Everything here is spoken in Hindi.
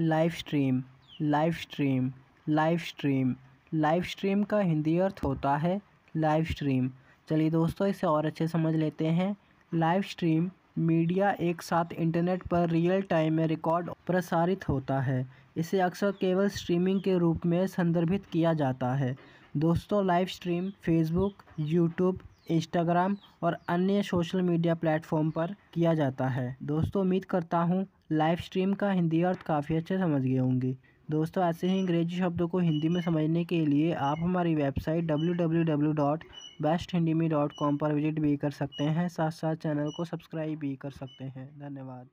Live stream live stream live stream. Live stream का हिंदी अर्थ होता है लाइव स्ट्रीम। चलिए दोस्तों, इसे और अच्छे समझ लेते हैं। लाइव स्ट्रीम मीडिया एक साथ इंटरनेट पर रियल टाइम में रिकॉर्ड प्रसारित होता है। इसे अक्सर केवल स्ट्रीमिंग के रूप में संदर्भित किया जाता है। दोस्तों, live stream Facebook, YouTube Instagram और अन्य सोशल मीडिया प्लेटफॉर्म पर किया जाता है। दोस्तों, उम्मीद करता हूँ लाइव स्ट्रीम का हिंदी अर्थ काफ़ी अच्छे समझ गए होंगे। दोस्तों, ऐसे ही अंग्रेज़ी शब्दों को हिंदी में समझने के लिए आप हमारी वेबसाइट www.besthindi.com पर विज़िट भी कर सकते हैं। साथ साथ चैनल को सब्सक्राइब भी कर सकते हैं। धन्यवाद।